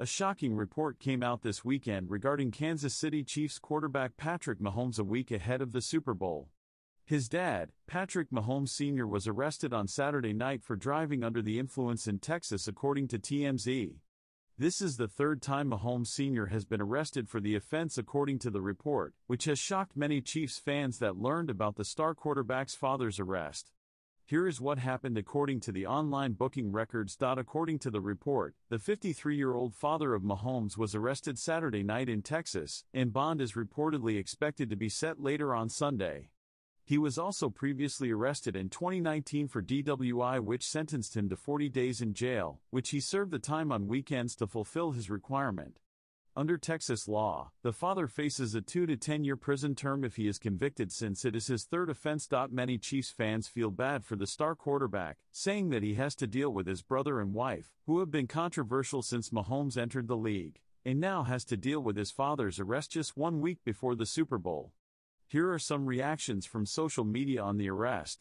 A shocking report came out this weekend regarding Kansas City Chiefs quarterback Patrick Mahomes a week ahead of the Super Bowl. His dad, Patrick Mahomes Sr., was arrested on Saturday night for driving under the influence in Texas, according to TMZ. This is the third time Mahomes Sr. has been arrested for the offense, according to the report, which has shocked many Chiefs fans that learned about the star quarterback's father's arrest. Here is what happened according to the online booking records. According to the report, the 53 year old father of Mahomes was arrested Saturday night in Texas, and bond is reportedly expected to be set later on Sunday. He was also previously arrested in 2019 for DWI, which sentenced him to 40 days in jail, which he served the time on weekends to fulfill his requirement. Under Texas law, the father faces a 2 to 10 year prison term if he is convicted since it is his third offense. Many Chiefs fans feel bad for the star quarterback, saying that he has to deal with his brother and wife, who have been controversial since Mahomes entered the league, and now has to deal with his father's arrest just one week before the Super Bowl. Here are some reactions from social media on the arrest.